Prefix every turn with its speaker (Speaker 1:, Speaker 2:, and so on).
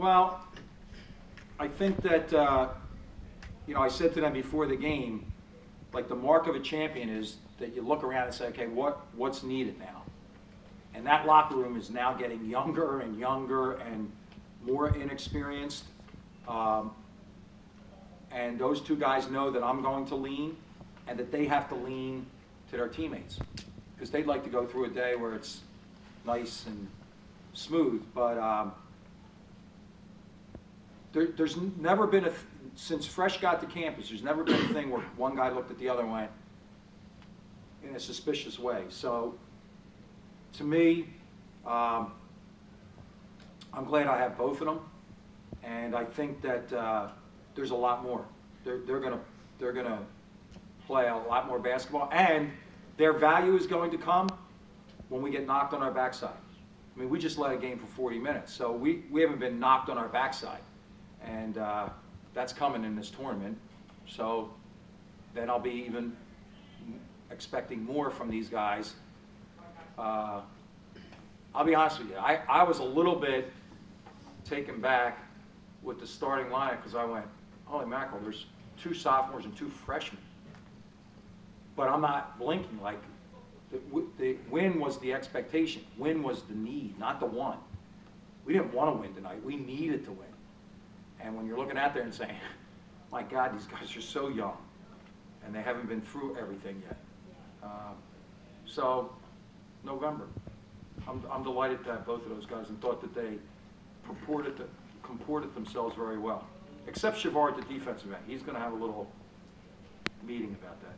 Speaker 1: Well, I think that, uh, you know, I said to them before the game, like the mark of a champion is that you look around and say, okay, what, what's needed now? And that locker room is now getting younger and younger and more inexperienced. Um, and those two guys know that I'm going to lean and that they have to lean to their teammates. Because they'd like to go through a day where it's nice and smooth, but um, there, there's never been a, since Fresh got to campus, there's never been a thing where one guy looked at the other and went in a suspicious way. So, to me, um, I'm glad I have both of them, and I think that uh, there's a lot more. They're, they're gonna, they're gonna play a lot more basketball, and their value is going to come when we get knocked on our backside. I mean, we just led a game for 40 minutes, so we, we haven't been knocked on our backside. And uh, that's coming in this tournament. So then I'll be even expecting more from these guys. Uh, I'll be honest with you, I, I was a little bit taken back with the starting lineup because I went, holy mackerel, there's two sophomores and two freshmen. But I'm not blinking, like, the, the win was the expectation, win was the need, not the one. We didn't want to win tonight, we needed to win. When you're looking out there and saying, my God, these guys are so young, and they haven't been through everything yet. Uh, So, November. I'm, I'm delighted to have both of those guys and thought that they purported to, comported themselves very well. Except Shavar at the defensive end, he's gonna have a little meeting about that.